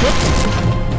Opa.